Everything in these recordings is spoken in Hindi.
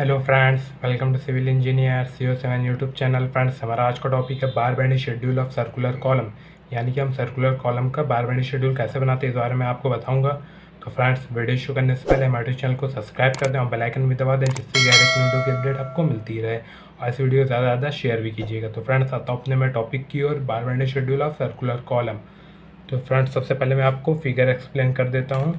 Hello friends welcome to civil engineer C O seven YouTube channel friends हमारा आज का टॉपिक है bar bending schedule of circular column यानी कि हम सर्कुलर कॉलम का बार बैंडी शेड्यूल कैसे बनाते हैं इस बारे में आपको बताऊँगा। तो फ्रेंड्स वीडियो शुरू करने से पहले हमारे चैनल को सब्सक्राइब कर दें और बेलाइकन भी दबा दें जिससे डायरेक्ट वीडियो की अपडेट आपको मिलती रहे। और इस वीडियो ज़्यादा ज़्यादा शेयर भी कीजिएगा। तो फ्रेंड्स आता हूँ अपने मैं टॉपिक की और bar bending schedule of circular column तो फ्रेंड्स सबसे पहले मैं आपको फिगर एक्सप्लेन कर देता हूँ।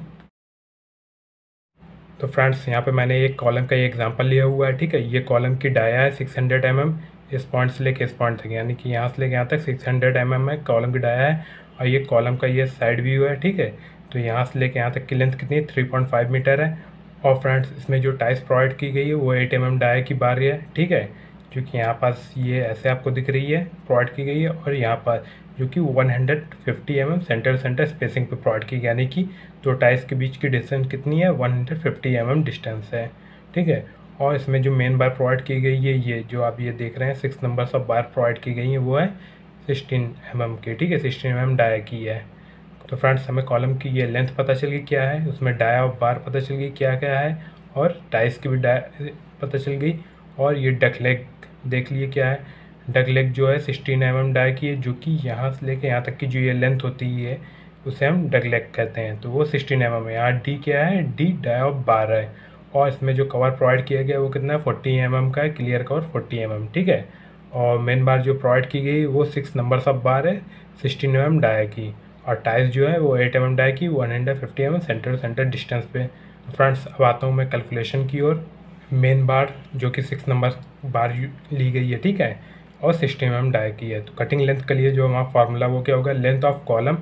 तो फ्रेंड्स, यहाँ पे मैंने एक कॉलम का ये एग्जांपल लिया हुआ है, ठीक है? ये कॉलम की डाया है 600 हंड्रेड mm इस पॉइंट से लेके इस पॉइंट तक, यानी कि यहाँ से लेके यहाँ तक 600 हंड्रेड एम है, कॉलम की डाया है और ये कॉलम का ये साइड व्यू है, ठीक है? तो यहाँ से लेके यहाँ तक की लेंथ कितनी थ्री पॉइंट फाइव मीटर है। और फ्रेंड्स, इसमें जो टाइस प्रोवाइड की गई है, वो एट एम एम डाया की बारी है, ठीक है? जो कि यहाँ पास ये ऐसे आपको दिख रही है प्रोवाइड की गई है और यहाँ पर जो कि 150 M mm centre centre spacing पे प्रोवाइड की, यानी कि दो टाइल्स के बीच की डिस्टेंस कितनी है? 150 एम mm डिस्टेंस है। ठीक है? और इसमें जो मेन बार प्रोवाइड की गई है, ये, जो आप ये देख रहे हैं, six numbers of bar provide की गई है, वो है सिक्सटीन एम mm की। ठीक है? सिक्सटीन एम एम डाया की है। तो फ्रेंड्स, हमें कॉलम की ये लेंथ पता चल गई क्या है? उसमें डाया और बार पता चल गई क्या क्या है? और टाइल्स की भी डाया पता चल गई। और ये डक लेग देख लिए क्या है? डग लेग जो है सिक्सटीन एम एम डाई की है, जो कि यहाँ से लेके यहाँ तक की जो ये लेंथ होती है, उसे हम डग लेग कहते हैं। तो वो सिक्सटीन एम एम है। यहाँ डी क्या है? डी डाई ऑफ़ बारह है। और इसमें जो कवर प्रोवाइड किया गया, वो कितना? है फोर्टी एम एम का है। Clear cover forty M M ठीक है? और मेन बार जो प्रोवाइड की गई, वो सिक्स नंबर सब बार है सिक्सटीन एम एम डाई की। और टाइल्स जो है, वो एट एम एम डाई की one hundred fifty M M centre centre distance पे। फ्रेंड्स अब आता हूँ मैं कैलकुलेशन की ओर। मेन बार जो कि सिक्स नंबर बार ली गई है, ठीक है? और सिक्सटी एम डाई की है। तो कटिंग लेंथ के लिए जो हमारा फार्मूला वो क्या होगा? लेंथ ऑफ़ कॉलम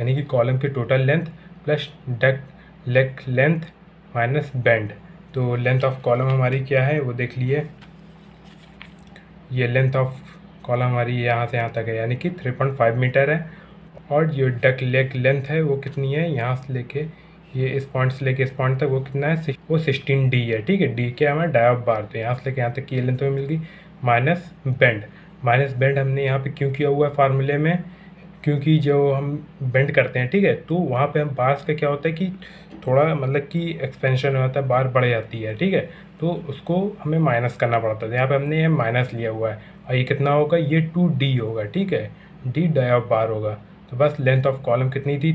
यानी कि कॉलम की total length plus duck leg length minus bend तो लेंथ ऑफ़ कॉलम हमारी क्या है? वो देख लिए। ये लेंथ ऑफ़ कॉलम हमारी यहाँ से यहाँ तक है, यानी कि 3.5 मीटर है। और जो डक लेग लेंथ है, वो कितनी है? यहाँ से लेके ये इस पॉइंट से लेके इस पॉइंट तक वो कितना है? वो सिक्सटीन डी है, ठीक है? डी क्या हमारा ऑफ़ बार तो यहाँ से लेके यहाँ तक की लेंथ में मिल गई माइनस बेंड माइनस बेंड हमने यहाँ पे क्यों किया हुआ है फार्मूले में? क्योंकि जो हम बेंड करते हैं, ठीक है? तो वहाँ पे हम बार्स का क्या होता है कि थोड़ा मतलब कि एक्सपेंशन होता है बार बढ़ जाती है, ठीक है? तो उसको हमें माइनस करना पड़ता है। यहाँ पे हमने ये माइनस लिया हुआ है। और ये कितना होगा? ये टू डी होगा, ठीक है? डी ऑफ़ बार होगा। तो बस लेंथ ऑफ़ कॉलम कितनी थी?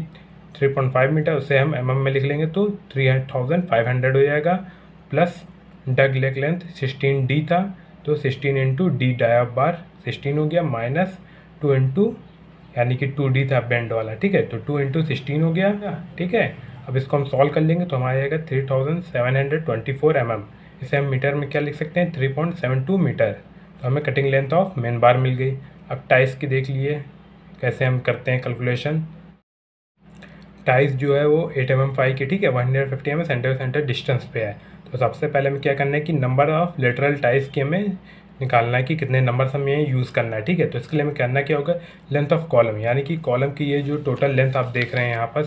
थ्री पॉइंट फाइव मीटर, उसे हम एम में लिख लेंगे तो थ्री थाउज़ेंड फाइव हंड्रेड हो जाएगा plus dug leg length sixteen D था तो sixteen into D dia bar sixteen हो गया माइनस टू इंटू यानी कि टू डी था बैंड वाला, ठीक है? तो टू इंटू सिक्सटीन हो गया, ठीक है? अब इसको हम सॉल्व कर लेंगे तो हमारा आएगा three thousand seven hundred twenty four M M इसे हम मीटर में क्या लिख सकते हैं? Three point seven two metre. तो हमें cutting length of main bar मिल गई। अब टाइस की देख लिए, कैसे हम करते हैं कैलकुलेशन टाइस जो है वो एट एम एम फाइव की, ठीक है, one hundred fifty M centre centre distance पे है। तो सबसे पहले हमें क्या करना है कि नंबर ऑफ़ लेटरल टाइस की हमें निकालना है कि कितने नंबर्स हमें यूज़ करना है, ठीक है। तो इसके लिए हमें करना क्या होगा, लेंथ ऑफ़ कॉलम, यानी कि कॉलम की ये जो टोटल लेंथ आप देख रहे हैं यहाँ पर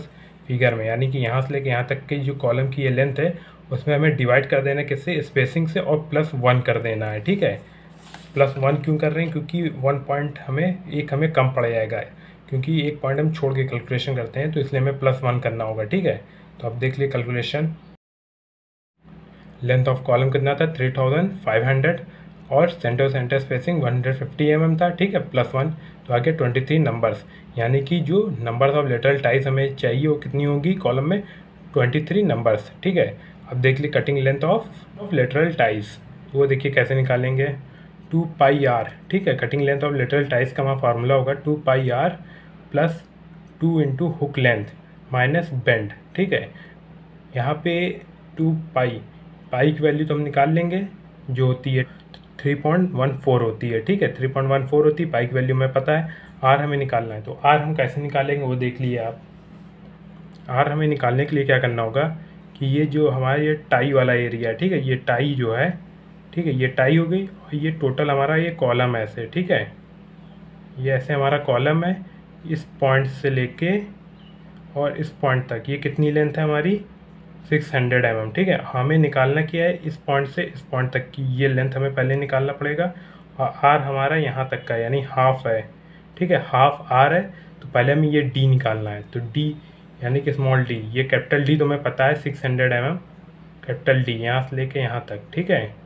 फिगर में, यानी कि यहाँ से लेकर यहाँ तक की जो कॉलम की ये लेंथ है, उसमें हमें डिवाइड कर देना किससे, स्पेसिंग से, और प्लस वन कर देना है, ठीक है। प्लस वन क्यों कर रहे हैं? क्योंकि वन पॉइंट हमें, एक हमें कम पड़ जाएगा। क्योंकि एक पॉइंट हम छोड़ के कैलकुलेशन करते हैं तो इसलिए हमें प्लस वन करना होगा, ठीक है? तो अब देख लिए कैलकुलेशन लेंथ ऑफ़ कॉलम कितना था? थ्री थाउज़ेंड फाइव हंड्रेड और centre centre spacing 150 M mm था, ठीक है? प्लस वन तो आगे 23 नंबर्स यानी कि जो नंबर्स ऑफ़ लेटरल टाइज हमें चाहिए, वो कितनी होगी? कॉलम में 23 नंबर्स ठीक है? अब देख ली cutting length of of lateral ties वो देखिए कैसे निकालेंगे। टू पाई आर, ठीक है? Cutting length of lateral ties का हमारा फार्मूला होगा two pi R plus two into hook length minus bend ठीक है? यहाँ पे टू पाई पाई की वैल्यू तो हम निकाल लेंगे, जो होती है थ्री पॉइंट वन फोर होती है, ठीक है? थ्री पॉइंट वन फोर होती है पाइक वैल्यू हमें पता है, आर हमें निकालना है। तो आर हम कैसे निकालेंगे, वो देख लिए आप। आर हमें निकालने के लिए क्या करना होगा कि ये जो हमारे ये टाई वाला एरिया है ठीक है? ये टाई जो है ठीक है, ये टाई हो गई और ये टोटल हमारा ये कॉलम ऐसे, ठीक है? ये ऐसे हमारा कॉलम है, इस पॉइंट से लेके और इस पॉइंट तक। ये कितनी लेंथ है हमारी? सिक्स हंड्रेड एम ठीक है? हमें निकालना क्या है? इस पॉइंट से इस पॉइंट तक की ये लेंथ हमें पहले निकालना पड़ेगा और आर हमारा यहाँ तक का यानी हाफ़ है, ठीक है? हाफ़ आर है तो पहले हमें ये डी निकालना है। तो डी यानी कि स्मॉल डी ये कैपिटल डी तो हमें पता है six hundred M M capital D यहाँ से लेके यहाँ तक, ठीक है?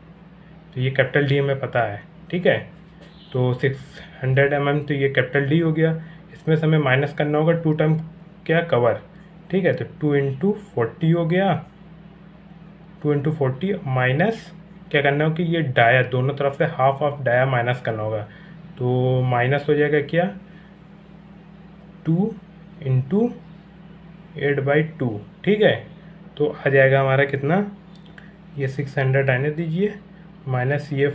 तो ये कैपिटल डी हमें पता है, ठीक है? तो सिक्स हंड्रेड एम एम तो ये कैपिटल डी हो गया। इसमें से हमें माइनस करना होगा टू टाइम क्या? कवर ठीक है? तो टू इंटू फोर्टी हो गया। टू इंटू फोर्टी माइनस क्या करना होगा कि ये डाया दोनों तरफ़ से हाफ़ ऑफ़ डाया माइनस करना होगा। तो माइनस हो जाएगा क्या? Two into eight by two ठीक है? तो आ जाएगा हमारा कितना? ये सिक्स हंड्रेड आने दीजिए। माइनस ये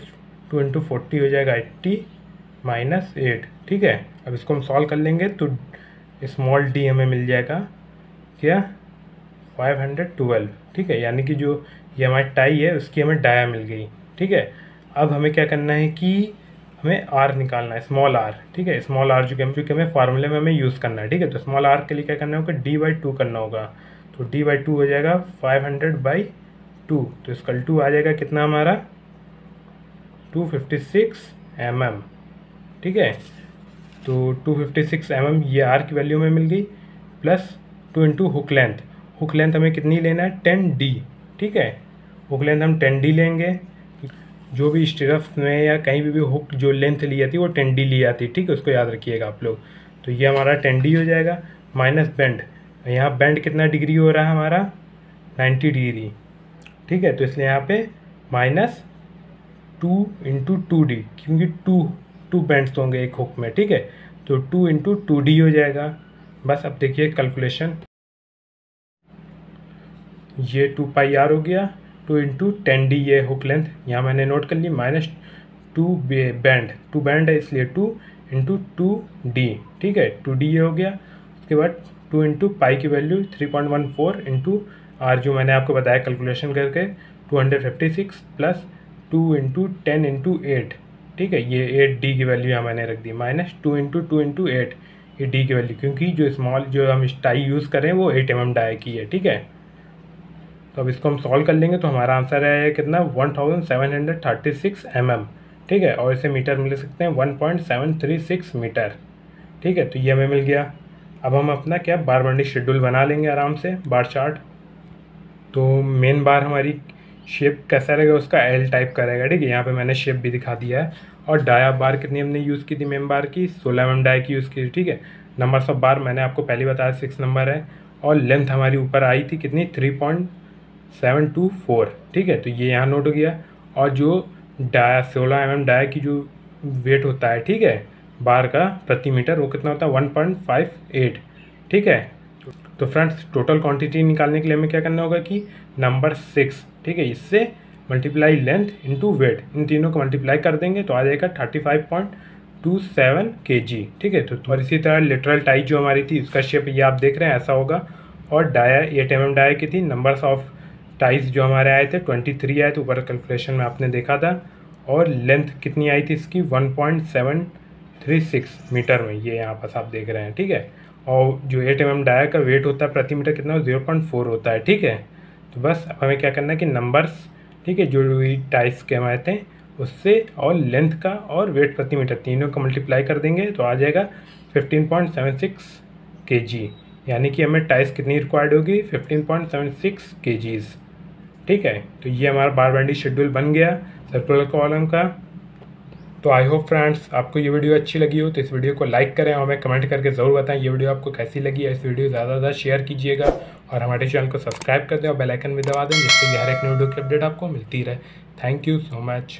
टू इंटू फोर्टी हो जाएगा एट्टी माइनस एट, ठीक है? अब इसको हम सॉल्व कर लेंगे तो स्मॉल डी हमें मिल जाएगा क्या? फाइव हंड्रेड ट्वेल्व, ठीक है? यानी कि जो ये हमारी टाई है, उसकी हमें डाया मिल गई, ठीक है? अब हमें क्या करना है कि हमें आर निकालना है स्मॉल आर ठीक है? स्मॉल आर जो क्योंकि हमें फार्मूले में हमें यूज़ करना है, ठीक है? तो स्मॉल आर के लिए क्या करना होगा? डी बाई टू करना होगा। तो डी बाई टू हो जाएगा फाइव हंड्रेड बाई टू तो इसका टू आ जाएगा कितना हमारा? Two fifty six M M ठीक है? तो two fifty six M M ये आर की वैल्यू में मिल गई plus two into hook length hook length हमें कितनी लेना है? टेन डी ठीक है? हुक लेंथ हम टेन डी लेंगे। जो भी स्टिरफ में या कहीं भी भी हुक जो लेंथ ली जाती है, वो टेन डी ली जाती है, ठीक है? उसको याद रखिएगा आप लोग। तो ये हमारा टेन डी हो जाएगा माइनस बेंड यहाँ बेंड कितना डिग्री हो रहा है हमारा? नाइन्टी डिग्री ठीक है? तो इसलिए यहाँ पे minus two into two D, क्योंकि टू टू बेंड्स होंगे एक हुक में, ठीक है? तो टू इंटू टू डी हो जाएगा। बस अब देखिए कैलकुलेशन। ये टू पाई आर हो गया, टू इंटू टेन डी, ये हुक लेंथ। यहाँ मैंने नोट कर ली, minus two bend. Two bend है इसलिए टू इंटू टू डी, ठीक है? टू डी ये हो गया। उसके बाद टू इंटू पाई की value three point one four into R, जो मैंने आपको बताया कैलकुलेशन करके, two hundred fifty six plus two into ten into eight. ठीक है, ये एट डी की वैल्यू यहाँ मैंने रख दी। Minus two into two into eight, ये डी की वैल्यू। क्योंकि जो स्मॉल जो हम टाई यूज़ करें वो एट एम एम डाई की है। ठीक है? तो अब इसको हम सॉल्व कर लेंगे तो हमारा आंसर है कितना? One thousand seven hundred thirty six M M ठीक है? और इसे मीटर में ले सकते हैं one point seven three six metre. ठीक है? तो ये हमें मिल गया। अब हम अपना क्या? बार बंडी शेड्यूल बना लेंगे आराम से बार चार्ट तो मेन बार हमारी शेप कैसा रहेगा, उसका एल टाइप का रहेगा, ठीक है? यहाँ पे मैंने शेप भी दिखा दिया है। और डाया बार कितनी हमने यूज़ की थी मेम बार की? सोलह एम डाई की यूज़ की थी, ठीक है? नंबर ऑफ़ बार मैंने आपको पहले बताया सिक्स नंबर है। और लेंथ हमारी ऊपर आई थी कितनी? Three point seven two four ठीक है? तो ये यहाँ नोट हो गया। और जो डाया सोलह एम एम डाया की जो वेट होता है, ठीक है? बार का प्रति मीटर वो कितना होता है? वन पॉइंट फाइव एट ठीक है? तो फ्रेंड्स टोटल क्वांटिटी निकालने के लिए हमें क्या करना होगा कि नंबर सिक्स ठीक है, इससे मल्टीप्लाई लेंथ इंटू वेट इन तीनों को मल्टीप्लाई कर देंगे तो आ जाएगा thirty five point two seven K G ठीक है तो और इसी तरह लिटरल टाई जो हमारी थी, उसका शेप ये आप देख रहे हैं, ऐसा होगा। और dia eight M M dia की थी नंबर्स ऑफ़ टाइज जो हमारे आए थे ट्वेंटी थ्री आए थे, ऊपर कैलकुलेशन में आपने देखा था। और लेंथ कितनी आई थी इसकी? One point seven three six metre में, ये यहाँ पास आप देख रहे हैं, ठीक है। और जो एट एम एम डाया का वेट होता है प्रति मीटर कितना? ज़ीरो पॉइंट फोर होता है, ठीक है? तो बस अब हमें क्या करना है कि नंबर्स ठीक है, जो भी टाइप्स के हम आए थे उससे और लेंथ का और वेट प्रति मीटर, तीनों का मल्टीप्लाई कर देंगे तो आ जाएगा फिफ्टीन पॉइंट सेवन सिक्स के जी यानी कि हमें टाइस कितनी रिक्वायर्ड होगी? फिफ्टीन पॉइंट सेवन सिक्स के जीज़ ठीक है? तो ये हमारा बार बैंडी शेड्यूल बन गया सर्कुलर कॉलम का। तो आई होप फ्रेंड्स आपको ये वीडियो अच्छी लगी हो तो इस वीडियो को लाइक करें और हमें कमेंट करके ज़रूर बताएँ, ये वीडियो आपको कैसी लगी है, इस वीडियो ज़्यादा ज़्यादा शेयर कीजिएगा और हमारे चैनल को सब्सक्राइब कर दें और बेलाइकन भी दबा दें, जिससे कि हर एक वीडियो की अपडेट आपको मिलती रहे। Thank you so much